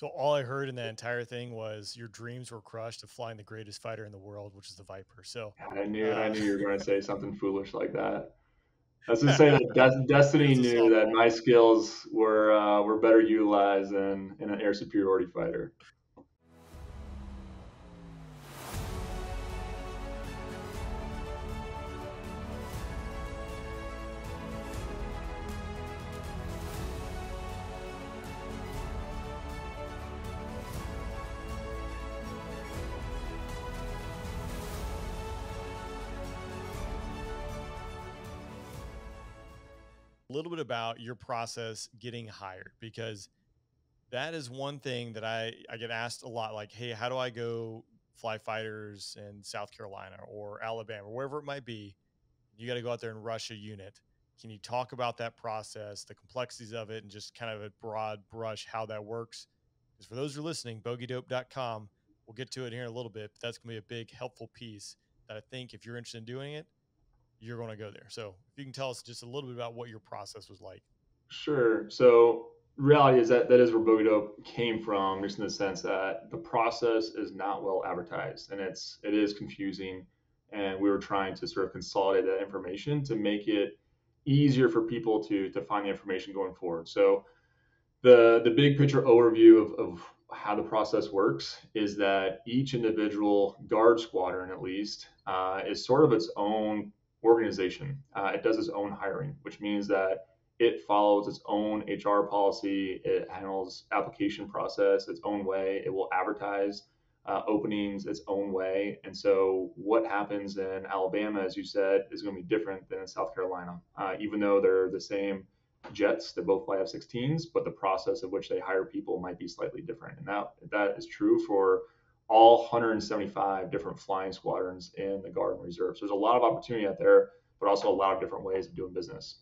So all I heard in that entire thing was your dreams were crushed of flying the greatest fighter in the world, which is the Viper. So I knew uh, I knew you were going to say something foolish like that. Let's just say that Destiny knew that my skills were uh, were better utilized than in an air superiority fighter. A little bit about your process getting hired because that is one thing that I, I get asked a lot like, hey, how do I go fly fighters in South Carolina or Alabama or wherever it might be? You got to go out there and rush a unit. Can you talk about that process, the complexities of it, and just kind of a broad brush how that works? Because for those who are listening, bogidope.com, we'll get to it here in a little bit, but that's going to be a big helpful piece that I think if you're interested in doing it, you're going to go there. So if you can tell us just a little bit about what your process was like. Sure. So reality is that that is where Bogidope came from, just in the sense that the process is not well advertised and it's it is confusing. And we were trying to sort of consolidate that information to make it easier for people to to find the information going forward. So the the big picture overview of, of how the process works is that each individual guard squadron, at least, uh, is sort of its own organization. Uh, it does its own hiring, which means that it follows its own HR policy. It handles application process its own way. It will advertise uh, openings its own way. And so, what happens in Alabama, as you said, is going to be different than in South Carolina. Uh, even though they're the same jets, they both fly F-16s, but the process of which they hire people might be slightly different. And that that is true for all 175 different flying squadrons in the Guard and Reserve. So there's a lot of opportunity out there, but also a lot of different ways of doing business.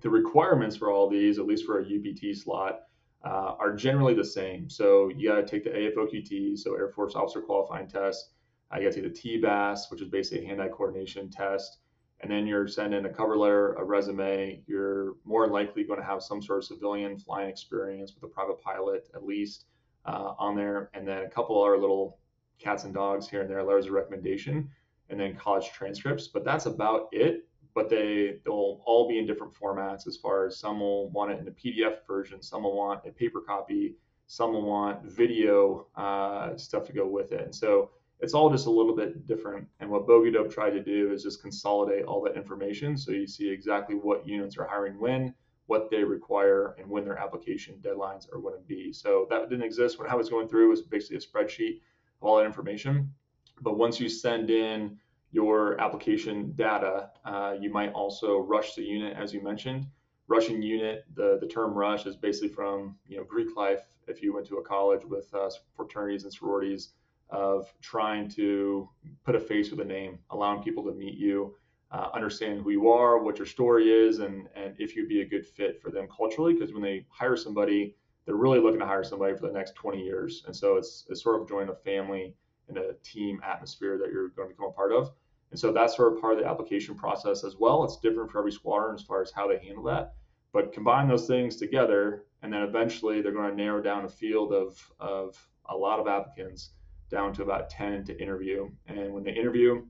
The requirements for all these, at least for a UPT slot, uh, are generally the same. So you got to take the AFOQT, so Air Force Officer Qualifying Test. Uh, you got to take the TBAS, which is basically a hand-eye coordination test. And then you're sending a cover letter, a resume. You're more likely going to have some sort of civilian flying experience with a private pilot, at least, uh, on there. And then a couple other little cats and dogs here and there, letters of recommendation, and then college transcripts. But that's about it. But they they'll all be in different formats as far as some will want it in a PDF version, some will want a paper copy, some will want video uh, stuff to go with it. And so it's all just a little bit different. And what Bogidope tried to do is just consolidate all that information so you see exactly what units are hiring when, what they require, and when their application deadlines are going to be. So that didn't exist when I was going through. It was basically a spreadsheet all that information. But once you send in your application data, uh, you might also rush the unit, as you mentioned. Rushing unit, the, the term rush is basically from you know Greek life. If you went to a college with uh, fraternities and sororities, of trying to put a face with a name, allowing people to meet you, uh, understand who you are, what your story is, and and if you'd be a good fit for them culturally. Because when they hire somebody, they're really looking to hire somebody for the next 20 years. And so it's, it's sort of joining a family and a team atmosphere that you're going to become a part of. And so that's sort of part of the application process as well. It's different for every squadron as far as how they handle that. But combine those things together, and then eventually they're going to narrow down a field of, of a lot of applicants down to about 10 to interview. And when they interview,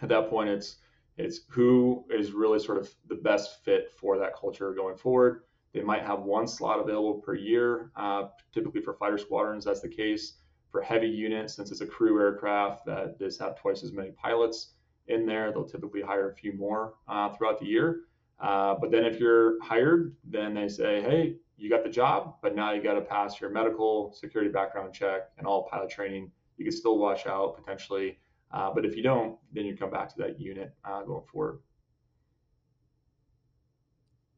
at that point, it's it's who is really sort of the best fit for that culture going forward. They might have one slot available per year. Uh, typically for fighter squadrons, that's the case. For heavy units, since it's a crew aircraft that does have twice as many pilots in there, they'll typically hire a few more uh, throughout the year. Uh, but then if you're hired, then they say, hey, you got the job, but now you got to pass your medical security background check and all pilot training. You can still wash out potentially. Uh, but if you don't, then you come back to that unit uh, going forward.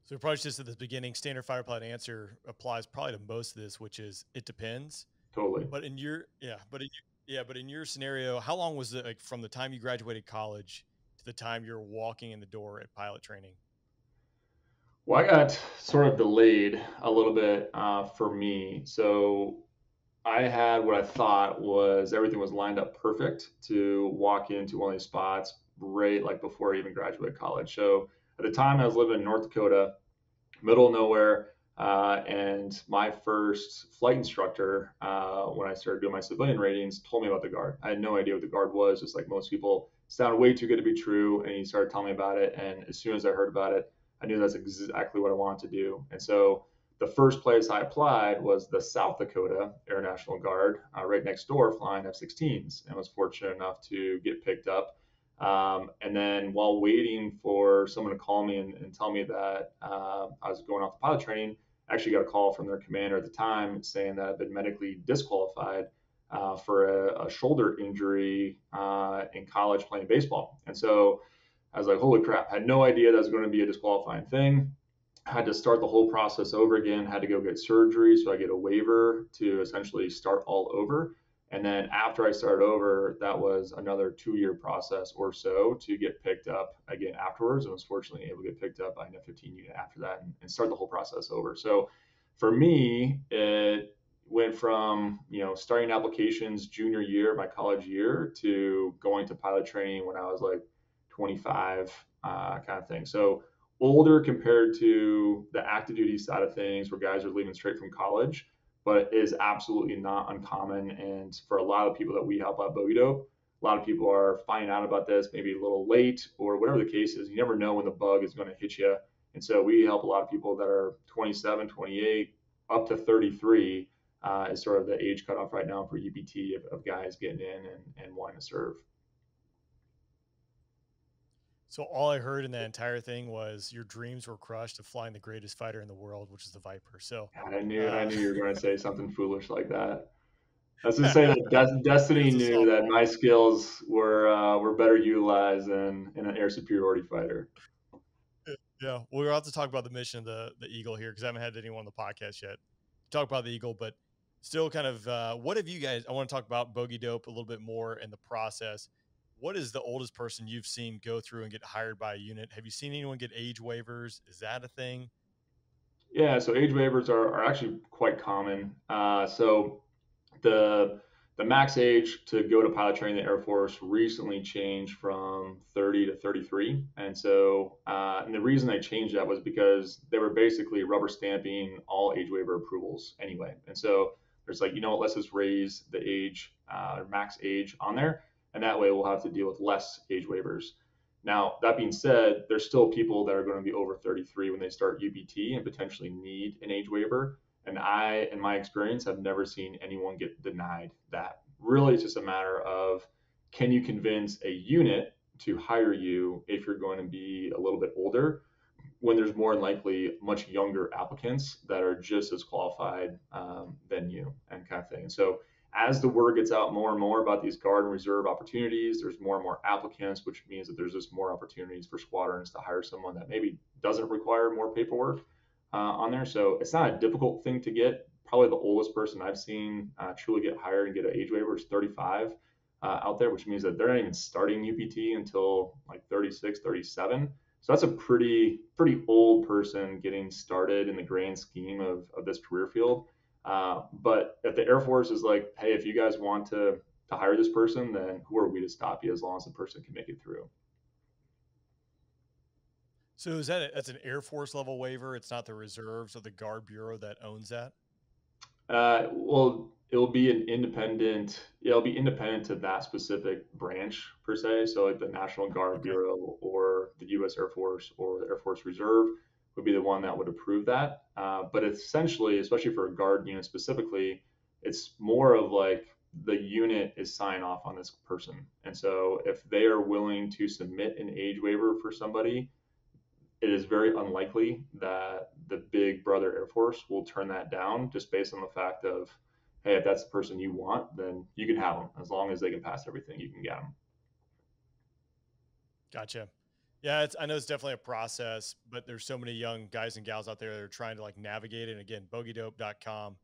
So probably just at the beginning, standard fire pilot answer applies probably to most of this, which is it depends. Totally. But in your yeah, but in, your, yeah, but in your scenario, how long was it like from the time you graduated college to the time you're walking in the door at pilot training? Well, I got sort of delayed a little bit uh, for me. So I had what I thought was everything was lined up perfect to walk into one of these spots right like before I even graduated college. So at the time I was living in North Dakota, middle of nowhere. Uh, and my first flight instructor, uh, when I started doing my civilian ratings, told me about the guard. I had no idea what the guard was, just like most people. It sounded way too good to be true. And he started telling me about it. And as soon as I heard about it, I knew that's exactly what I wanted to do. And so the first place I applied was the South Dakota Air National Guard, uh, right next door, flying F 16s, and was fortunate enough to get picked up. Um, and then while waiting for someone to call me and, and tell me that uh, I was going off the pilot training, I actually got a call from their commander at the time saying that I'd been medically disqualified uh, for a, a, shoulder injury uh, in college playing baseball. And so I was like, holy crap, had no idea that was going to be a disqualifying thing. Had to start the whole process over again, had to go get surgery. So I get a waiver to essentially start all over. And then after I started over, that was another two year process or so to get picked up again afterwards. And was fortunately able to get picked up by an F 15 unit after that and, and start the whole process over. So for me, it went from you know starting applications junior year, my college year, to going to pilot training when I was like 25, uh, kind of thing. So older compared to the active duty side of things, where guys are leaving straight from college, but is absolutely not uncommon. And for a lot of people that we help out Bogidope, a lot of people are finding out about this maybe a little late or whatever the case is. You never know when the bug is going to hit you. And so we help a lot of people that are 27, 28, up to 33 uh, is sort of the age cutoff right now for UPT of, of guys getting in and, and wanting to serve. So all I heard in that entire thing was your dreams were crushed of flying the greatest fighter in the world, which is the Viper. So I knew uh, I knew you were going to say something foolish like that. That's to say that Destiny knew that my skills were uh, were better utilized than in an air superiority fighter. Yeah, well, we're about to talk about the mission of the the Eagle here because I haven't had anyone on the podcast yet. Talk about the Eagle, but still, kind of, uh, what have you guys? I want to talk about Bogidope a little bit more in the process what is the oldest person you've seen go through and get hired by a unit? Have you seen anyone get age waivers? Is that a thing? Yeah, so age waivers are, are actually quite common. Uh, so the the max age to go to pilot training in the Air Force recently changed from 30 to 33, and so uh, and the reason they changed that was because they were basically rubber stamping all age waiver approvals anyway, and so there's like you know what, let's just raise the age uh, max age on there and that way we'll have to deal with less age waivers. Now, that being said, there's still people that are going to be over 33 when they start UPT and potentially need an age waiver. And I, in my experience, have never seen anyone get denied that. Really, it's just a matter of can you convince a unit to hire you if you're going to be a little bit older when there's more than likely much younger applicants that are just as qualified um, than you and kind of thing. And so as the word gets out more and more about these guard and reserve opportunities, there's more and more applicants, which means that there's just more opportunities for squadrons to hire someone that maybe doesn't require more paperwork uh, on there. So it's not a difficult thing to get. Probably the oldest person I've seen uh, truly get hired and get an age waiver is 35 uh, out there, which means that they're not even starting UPT until like 36, 37. So that's a pretty pretty old person getting started in the grand scheme of, of this career field. Uh, but if the Air Force is like, hey, if you guys want to to hire this person, then who are we to stop you as long as the person can make it through? So is that a, that's an Air Force level waiver? It's not the reserves or the Guard Bureau that owns that. Uh, well, it'll be an independent. It'll be independent to that specific branch per se. So like the National Guard okay. Bureau or the U.S. Air Force or the Air Force Reserve would be the one that would approve that. Uh, but essentially, especially for a guard unit specifically, it's more of like the unit is sign off on this person. And so if they are willing to submit an age waiver for somebody, it is very unlikely that the big brother Air Force will turn that down just based on the fact of, hey, if that's the person you want, then you can have them as long as they can pass everything, you can get them. Gotcha. Yeah, I know it's definitely a process, but there's so many young guys and gals out there that are trying to like navigate it. And again, bogidope.com.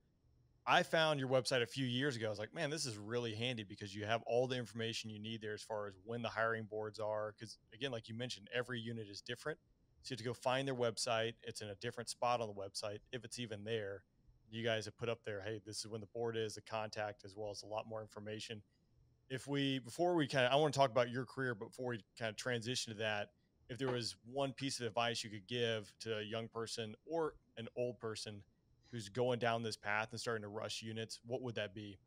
I found your website a few years ago. I was like, man, this is really handy because you have all the information you need there as far as when the hiring boards are. Because again, like you mentioned, every unit is different. So you have to go find their website. It's in a different spot on the website, if it's even there. You guys have put up there, hey, this is when the board is, the contact, as well as a lot more information. If we, before we kind of, I want to talk about your career, but before we kind of transition to that, if there was one piece of advice you could give to a young person or an old person who's going down this path and starting to rush units, what would that be?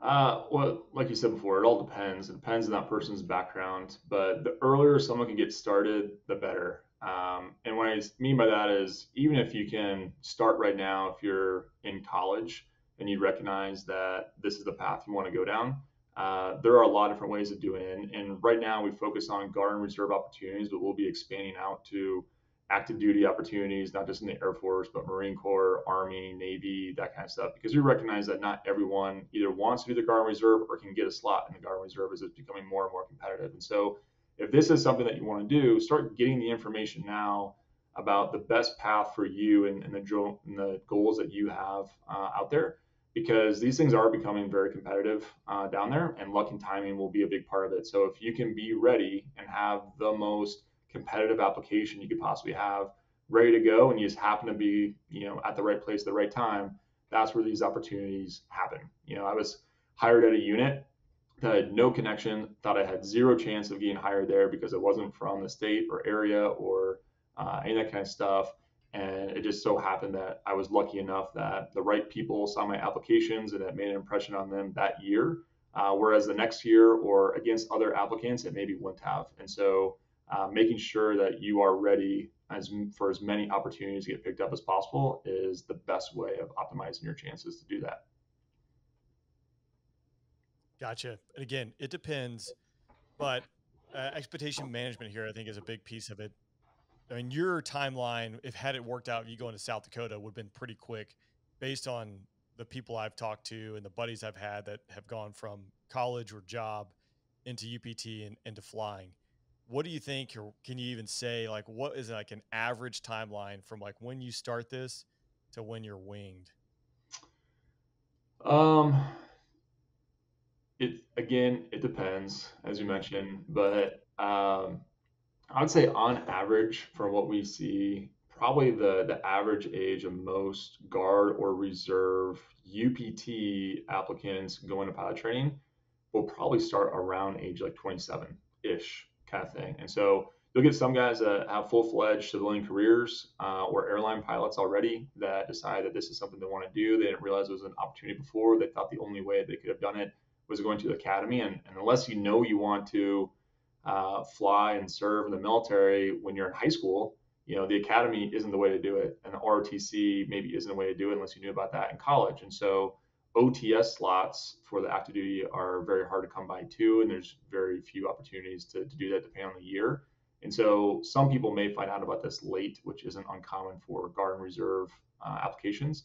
Uh, well, like you said before, it all depends. It depends on that person's background. But the earlier someone can get started, the better. Um, and what I mean by that is even if you can start right now, if you're in college and you recognize that this is the path you want to go down, uh, there are a lot of different ways of doing it. And, right now we focus on guard and reserve opportunities, but we'll be expanding out to active duty opportunities, not just in the Air Force, but Marine Corps, Army, Navy, that kind of stuff. Because we recognize that not everyone either wants to do the Guard and Reserve or can get a slot in the Guard and Reserve as it's becoming more and more competitive. And so if this is something that you want to do, start getting the information now about the best path for you and, and, the, and the, goals that you have uh, out there because these things are becoming very competitive uh, down there and luck and timing will be a big part of it so if you can be ready and have the most competitive application you could possibly have ready to go and you just happen to be you know at the right place at the right time that's where these opportunities happen you know i was hired at a unit that had no connection, thought I had zero chance of getting hired there because it wasn't from the state or area or uh, any of that kind of stuff. And it just so happened that I was lucky enough that the right people saw my applications and it made an impression on them that year. Uh, whereas the next year or against other applicants, it maybe wouldn't have. And so uh, making sure that you are ready as for as many opportunities to get picked up as possible is the best way of optimizing your chances to do that. Gotcha. And again, it depends, but uh, expectation management here, I think, is a big piece of it. I mean, your timeline, if had it worked out, you going to South Dakota would have been pretty quick, based on the people I've talked to and the buddies I've had that have gone from college or job into UPT and into flying. What do you think, or can you even say, like, what is like an average timeline from like when you start this to when you're winged? Um, it again, it depends, as you mentioned, but um, I would say on average, from what we see, probably the the average age of most guard or reserve UPT applicants going to pilot training will probably start around age like 27 ish kind of thing. And so you'll get some guys that have full fledged civilian careers uh, or airline pilots already that decide that this is something they want to do. They didn't realize it was an opportunity before. They thought the only way they could have done it was going to the academy. And, and unless you know you want to uh, fly and serve in the military when you're in high school, you know, the academy isn't the way to do it. And the ROTC maybe isn't a way to do it unless you knew about that in college. And so OTS slots for the active duty are very hard to come by too. And there's very few opportunities to, to do that depending on the year. And so some people may find out about this late, which isn't uncommon for Guard and Reserve uh, applications.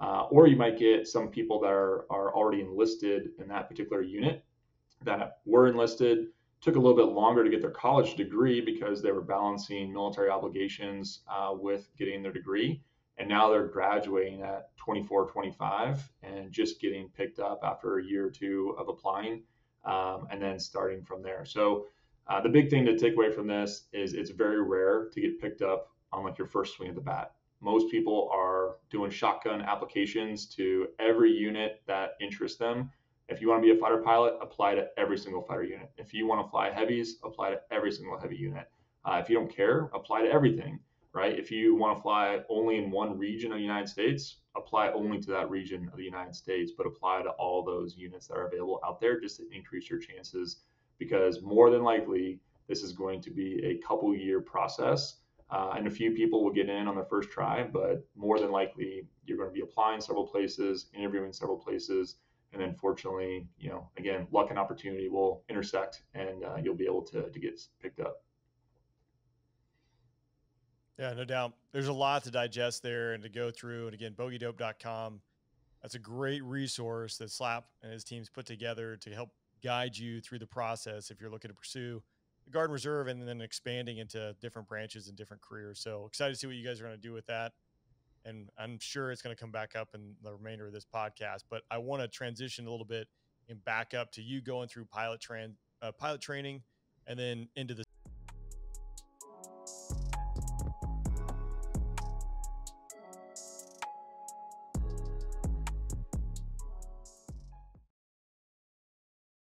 Uh, or you might get some people that are, are already enlisted in that particular unit that were enlisted, took a little bit longer to get their college degree because they were balancing military obligations uh, with getting their degree. And now they're graduating at 24, 25 and just getting picked up after a year or two of applying um, and then starting from there. So uh, the big thing to take away from this is it's very rare to get picked up on like your first swing of the bat most people are doing shotgun applications to every unit that interests them. If you want to be a fighter pilot, apply to every single fighter unit. If you want to fly heavies, apply to every single heavy unit. Uh, if you don't care, apply to everything, right? If you want to fly only in one region of the United States, apply only to that region of the United States, but apply to all those units that are available out there just to increase your chances because more than likely, this is going to be a couple year process uh, and a few people will get in on their first try, but more than likely you're going to be applying several places, interviewing several places, and then fortunately, you know, again, luck and opportunity will intersect, and uh, you'll be able to to get picked up. Yeah, no doubt. There's a lot to digest there and to go through. And again, bogidope.com. That's a great resource that Slap and his teams put together to help guide you through the process if you're looking to pursue the Guard and Reserve and then expanding into different branches and different careers. So excited to see what you guys are going to do with that. And I'm sure it's going to come back up in the remainder of this podcast. But I want to transition a little bit and back up to you going through pilot train, uh, pilot training, and then into the